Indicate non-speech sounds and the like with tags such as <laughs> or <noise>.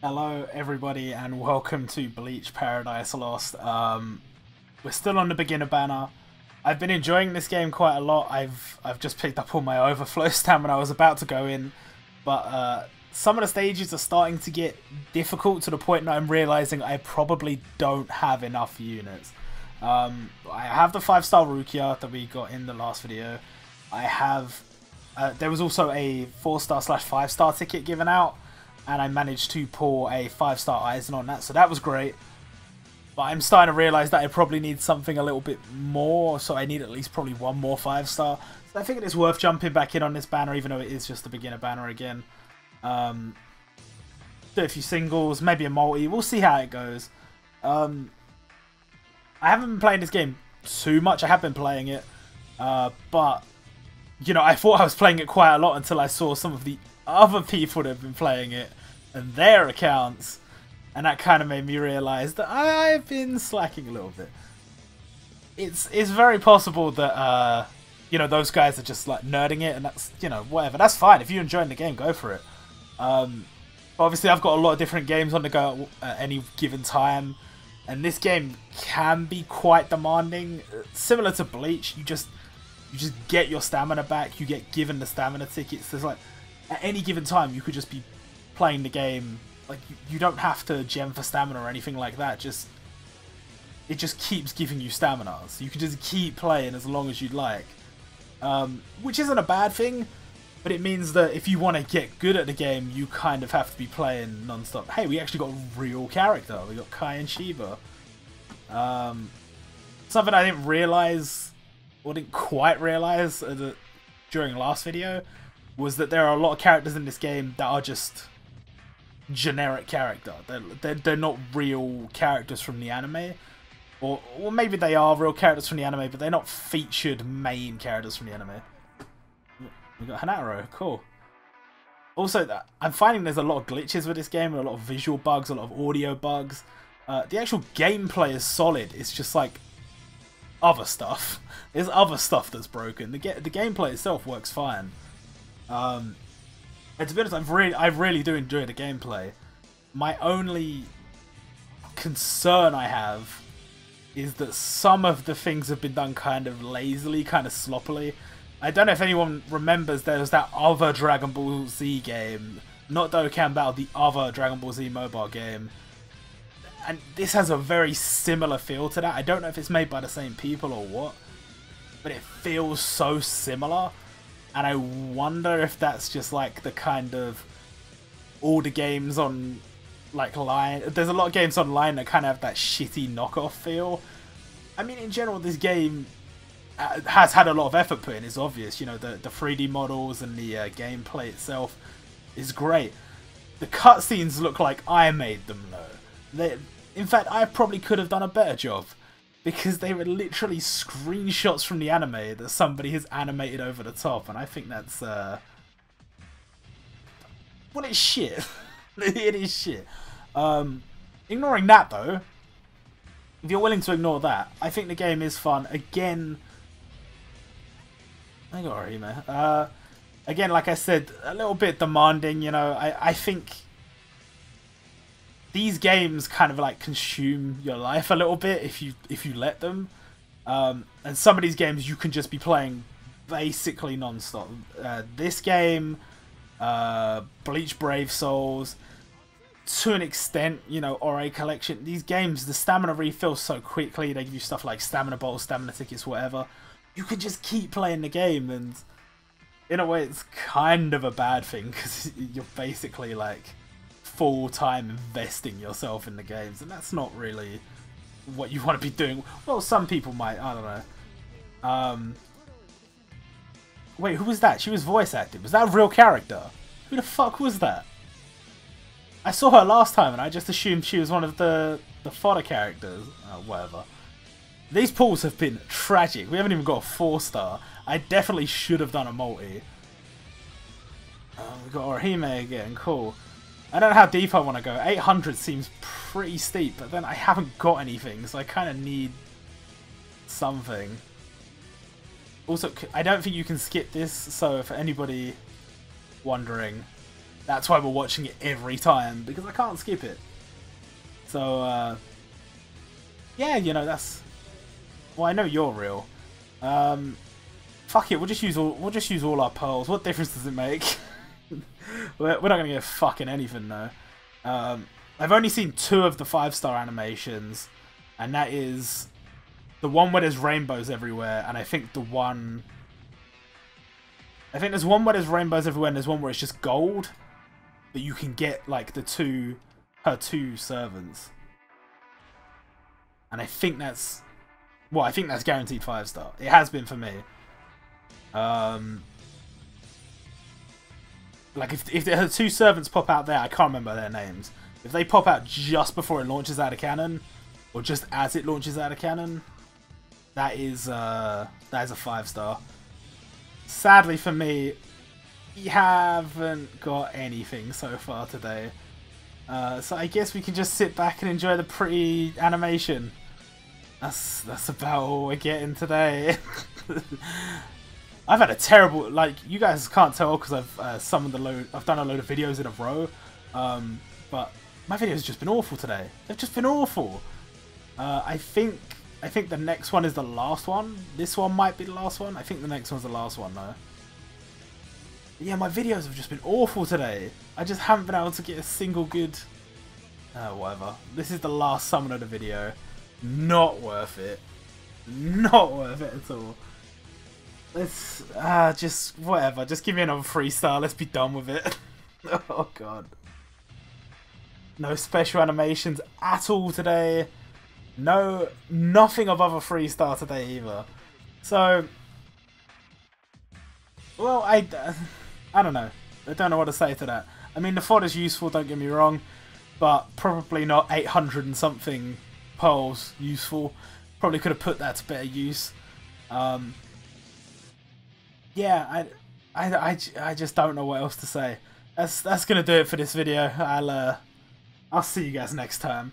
Hello, everybody, and welcome to Bleach Paradise Lost. Um, we're still on the beginner banner. I've been enjoying this game quite a lot. I've I've just picked up all my overflow <laughs> stamina. I was about to go in, but uh, some of the stages are starting to get difficult to the point that I'm realizing I probably don't have enough units. Um, I have the five star Rukia that we got in the last video. I have. Uh, there was also a four star slash five star ticket given out and I managed to pull a five star Aizen on that, so that was great. But I'm starting to realise that I probably need something a little bit more, so I need at least probably one more five star. So I think it's worth jumping back in on this banner, even though it is just a beginner banner again. Um, do a few singles, maybe a multi. We'll see how it goes. Um, I haven't been playing this game too much. I have been playing it, uh, but you know, I thought I was playing it quite a lot until I saw some of the other <laughs> people that have been playing it and their accounts, and that kind of made me realise that I've been slacking a little bit. It's it's very possible that uh, you know those guys are just like nerding it, and that's you know whatever. That's fine if you're enjoying the game, go for it. Um, obviously, I've got a lot of different games on the go at any given time, and this game can be quite demanding. Similar to Bleach, you just you just get your stamina back. You get given the stamina tickets. There's like at any given time you could just be playing the game like you, you don't have to gem for stamina or anything like that just it just keeps giving you stamina. So you can just keep playing as long as you'd like. Um, which isn't a bad thing but it means that if you want to get good at the game you kind of have to be playing non-stop. Hey we actually got a real character. We got Kaien Shiba um, something I didn't realize or didn't quite realize during last video was that there are a lot of characters in this game that are just generic character. They're, they're, they're not real characters from the anime. Or, or maybe they are real characters from the anime, but they're not featured main characters from the anime. We got Hanataro, cool. Also, I'm finding there's a lot of glitches with this game, a lot of visual bugs, a lot of audio bugs. Uh, the actual gameplay is solid. It's just like other stuff. <laughs> There's other stuff that's broken. The, the gameplay itself works fine. Um, and to be honest, I've really, I really do enjoy the gameplay. My only concern I have is that some of the things have been done kind of lazily, kind of sloppily. I don't know if anyone remembers there was that other Dragon Ball Z game, not Dokkan Battle, the other Dragon Ball Z mobile game. And this has a very similar feel to that. I don't know if it's made by the same people or what, but it feels so similar and I wonder if that's just like the kind of all the games on like line. There's a lot of games online that kind of have that shitty knockoff feel. I mean, in general, this game uh, has had a lot of effort put in. It's obvious, you know, the the 3D models and the uh, gameplay itself is great. The cutscenes look like I made them though. They, in fact, I probably could have done a better job because they were literally screenshots from the anime that somebody has animated over the top, and I think that's uh, well, it's shit. <laughs> it is shit. Um, ignoring that though, if you're willing to ignore that, I think the game is fun. Again, I got Arima. Uh, again, like I said, a little bit demanding. You know, I I think these games kind of like consume your life a little bit if you if you let them. Um, and some of these games you can just be playing basically non-stop. Uh, this game, uh, Bleach Brave Souls, to an extent, you know, Ore Collection, these games, the stamina refills so quickly, they give you stuff like stamina bottles, stamina tickets, whatever. You can just keep playing the game, and in a way it's kind of a bad thing, because <laughs> you're basically like full time investing yourself in the games, and that's not really what you <laughs> want to be doing. Well, some people might. I don't know. Um, wait, who was that? She was voice acted. Was that a real character? Who the fuck was that? I saw her last time, and I just assumed she was one of the the fodder characters. Oh, whatever. These pulls have been tragic. We haven't even got a four star. I definitely should have done a multi. Uh, we got Orihime again. Cool. I don't know how deep I want to go. 800 seems pretty steep, but then I haven't got anything, so I kind of need something. Also, I don't think you can skip this, so for anybody wondering, That's why we're watching it every time because I can't skip it. So uh, yeah, you know that's. Well, I know you're real. Um, fuck it, we'll just use all we'll just use all our pearls. What difference does it make? <laughs> <laughs> we're, not gonna get fucking anything though. Um, I've only seen two of the five star animations, and that is the one where there's rainbows everywhere, and I think the one. I think there's one where there's rainbows everywhere, and there's one where it's just gold, but you can get like the two, her two servants, and I think that's, well, I think that's guaranteed five star. It has been for me. Um, like if if the two servants pop out there, I can't remember their names. If they pop out just before it launches out of cannon, or just as it launches out of cannon, that is uh, that is a five star. Sadly for me, we haven't got anything so far today. Uh, so I guess we can just sit back and enjoy the pretty animation. That's that's about all we're getting today. <laughs> I've had a terrible like you guys can't tell because I've uh, summoned the load. I've done a load of videos in a row, um, but my videos just been awful today. They've just been awful. Uh, I think I think the next one is the last one. This one might be the last one. I think the next one's the last one though. Yeah, my videos have just been awful today. I just haven't been able to get a single good... Uh, whatever. This is the last summon of the video. Not worth it. Not worth it at all. Let's uh, just whatever. Just give me another freestyle. Let's be done with it. <laughs> oh god. No special animations at all today. No, nothing of other freestyle today either. So, well, I, I don't know. I don't know what to say to that. I mean, the fod is useful. Don't get me wrong, but probably not 800 and something pearls useful. Probably could have put that to better use. Um, yeah, I, I, I, I just don't know what else to say. That's that's gonna do it for this video. I'll uh, I'll see you guys next time.